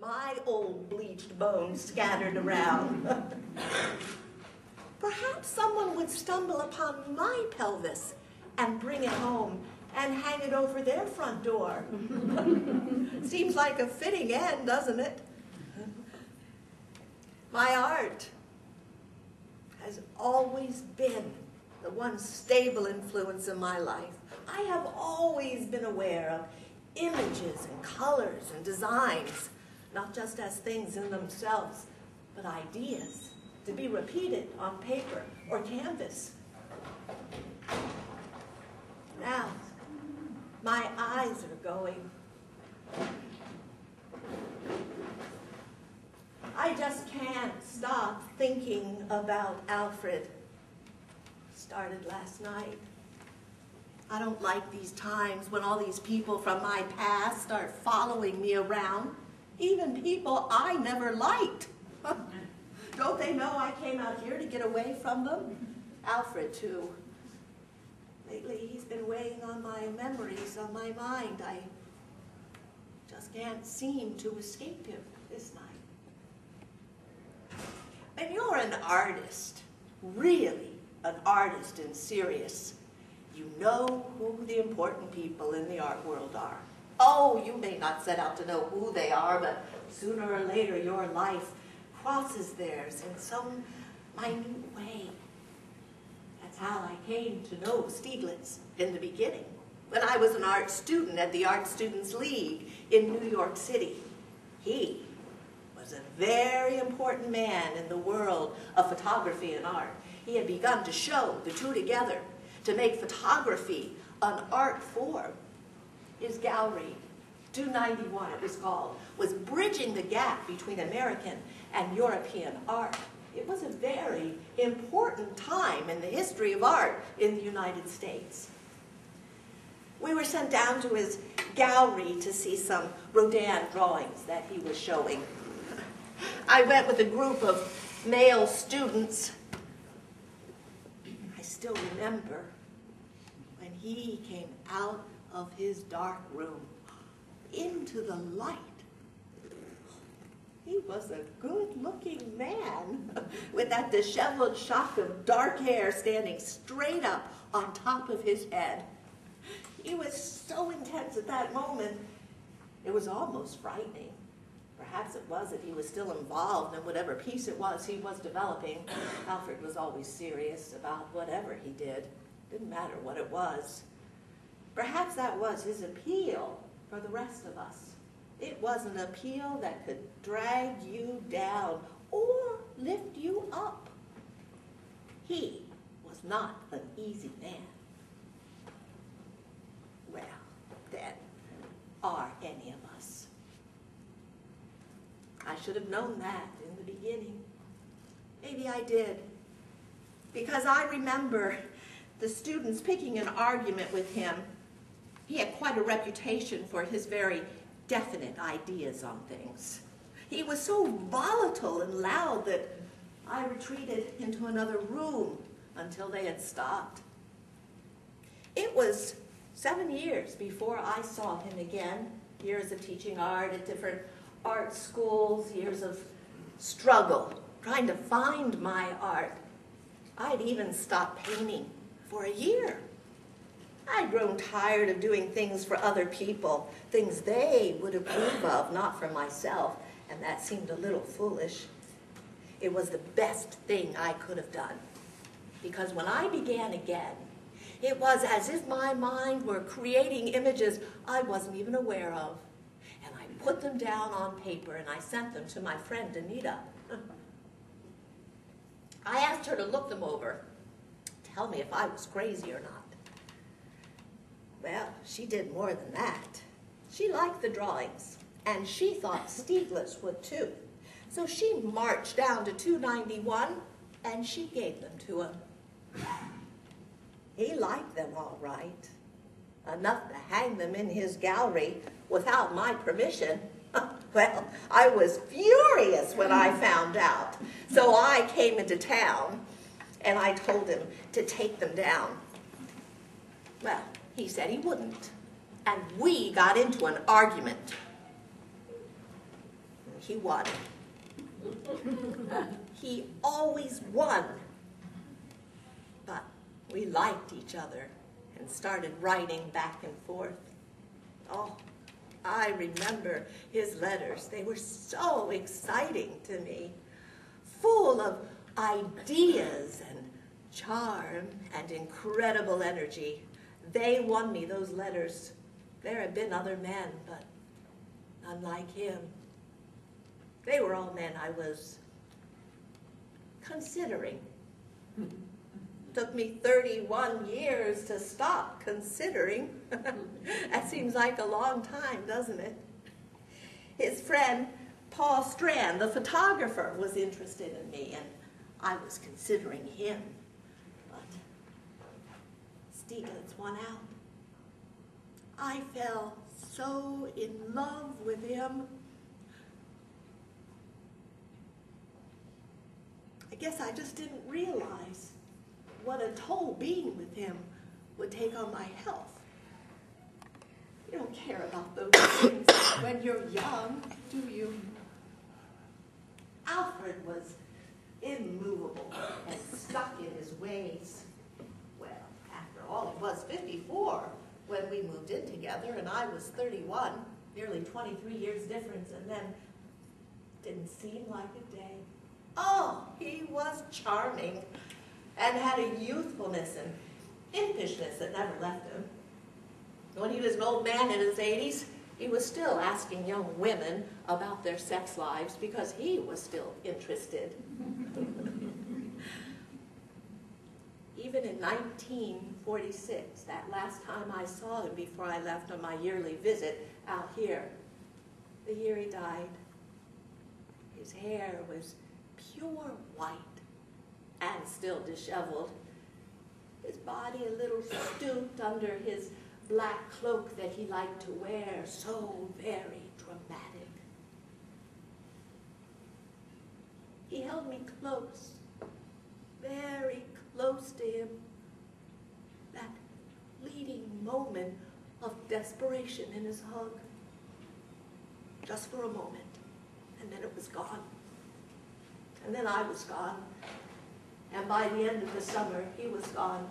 my old bleached bones scattered around. Perhaps someone would stumble upon my pelvis and bring it home and hang it over their front door. Seems like a fitting end, doesn't it? My art has always been the one stable influence in my life. I have always been aware of images and colors and designs, not just as things in themselves, but ideas to be repeated on paper or canvas. Now, my eyes are going. I just can't stop thinking about Alfred. Started last night. I don't like these times when all these people from my past start following me around, even people I never liked. don't they know I came out here to get away from them? Alfred, too. Lately, he's been weighing on my memories, on my mind. I just can't seem to escape him this night. And you're an artist, really an artist and serious. You know who the important people in the art world are. Oh, you may not set out to know who they are, but sooner or later your life crosses theirs in some minute way. That's how I came to know Stieglitz in the beginning, when I was an art student at the Art Students League in New York City. He was a very important man in the world of photography and art. He had begun to show the two together, to make photography an art form. His gallery, 291 it was called, was bridging the gap between American and European art. It was a very important time in the history of art in the United States. We were sent down to his gallery to see some Rodin drawings that he was showing. I went with a group of male students. I still remember when he came out of his dark room into the light. He was a good-looking man with that disheveled shock of dark hair standing straight up on top of his head. He was so intense at that moment, it was almost frightening. Perhaps it was that he was still involved in whatever piece it was he was developing. Alfred was always serious about whatever he did. Didn't matter what it was. Perhaps that was his appeal for the rest of us. It was an appeal that could drag you down or lift you up. He was not an easy man. Well, then, are any of us? I should have known that in the beginning. Maybe I did. Because I remember the students picking an argument with him. He had quite a reputation for his very definite ideas on things. He was so volatile and loud that I retreated into another room until they had stopped. It was seven years before I saw him again, years of teaching art at different art schools, years of struggle, trying to find my art. I'd even stopped painting for a year. I'd grown tired of doing things for other people, things they would approve of, not for myself, and that seemed a little foolish. It was the best thing I could have done, because when I began again, it was as if my mind were creating images I wasn't even aware of, and I put them down on paper and I sent them to my friend Anita. I asked her to look them over, tell me if I was crazy or not. Well, she did more than that. She liked the drawings, and she thought Stieglitz would too. So she marched down to 291, and she gave them to him. He liked them all right, enough to hang them in his gallery without my permission. well, I was furious when I found out. So I came into town, and I told him to take them down. Well, he said he wouldn't. And we got into an argument. he won. he always won. But we liked each other and started writing back and forth. Oh, I remember his letters. They were so exciting to me, full of ideas and charm and incredible energy. They won me those letters. There had been other men, but none like him. They were all men I was considering. Took me 31 years to stop considering. that seems like a long time, doesn't it? His friend, Paul Strand, the photographer, was interested in me, and I was considering him. Stieglitz won out. I fell so in love with him. I guess I just didn't realize what a toll being with him would take on my health. You don't care about those things when you're young, do you? Alfred was immovable and stuck in his ways. Well, after all, he was 54 when we moved in together, and I was 31, nearly 23 years difference, and then didn't seem like a day. Oh, he was charming and had a youthfulness and impishness that never left him. When he was an old man in his 80s, he was still asking young women about their sex lives because he was still interested. Even in 1946, that last time I saw him before I left on my yearly visit out here, the year he died, his hair was pure white and still disheveled. His body a little stooped under his black cloak that he liked to wear, so very dramatic. He held me close, very close to him. That leading moment of desperation in his hug. Just for a moment, and then it was gone. And then I was gone. And by the end of the summer, he was gone.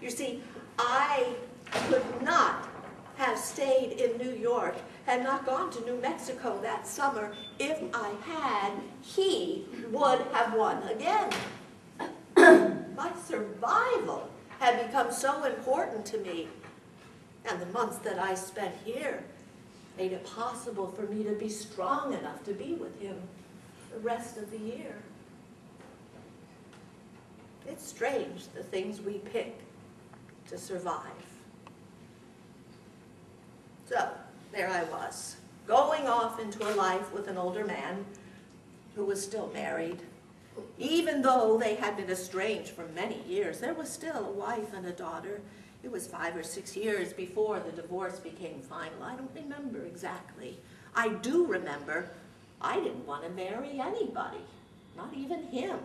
You see, I could not have stayed in New York and not gone to New Mexico that summer. If I had, he would have won again. Survival had become so important to me. And the months that I spent here made it possible for me to be strong enough to be with him the rest of the year. It's strange, the things we pick to survive. So, there I was, going off into a life with an older man who was still married. Even though they had been estranged for many years, there was still a wife and a daughter. It was five or six years before the divorce became final. I don't remember exactly. I do remember I didn't want to marry anybody, not even him.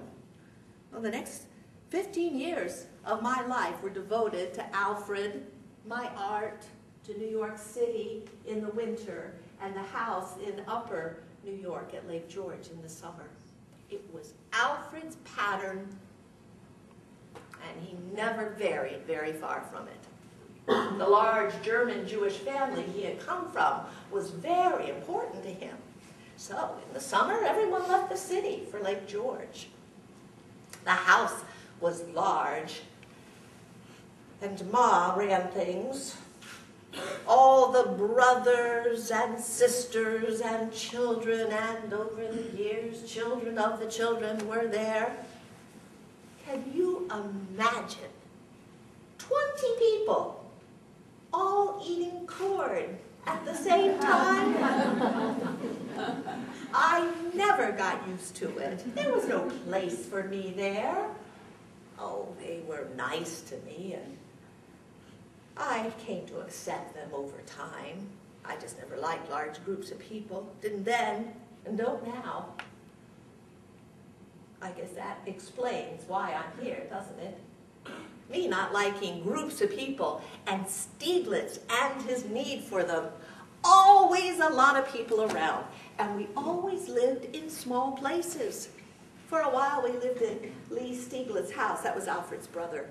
Well, the next 15 years of my life were devoted to Alfred, my art, to New York City in the winter, and the house in upper New York at Lake George in the summer. It was Alfred's pattern, and he never varied very far from it. The large German Jewish family he had come from was very important to him. So in the summer, everyone left the city for Lake George. The house was large, and Ma ran things. All the brothers and sisters and children, and over the years, children of the children were there. Can you imagine 20 people all eating corn at the same time? I never got used to it. There was no place for me there. Oh, they were nice to me, and I came to accept them over time. I just never liked large groups of people. Didn't then, and don't now. I guess that explains why I'm here, doesn't it? Me not liking groups of people, and Stieglitz and his need for them. Always a lot of people around. And we always lived in small places. For a while, we lived in Lee Stieglitz's house. That was Alfred's brother.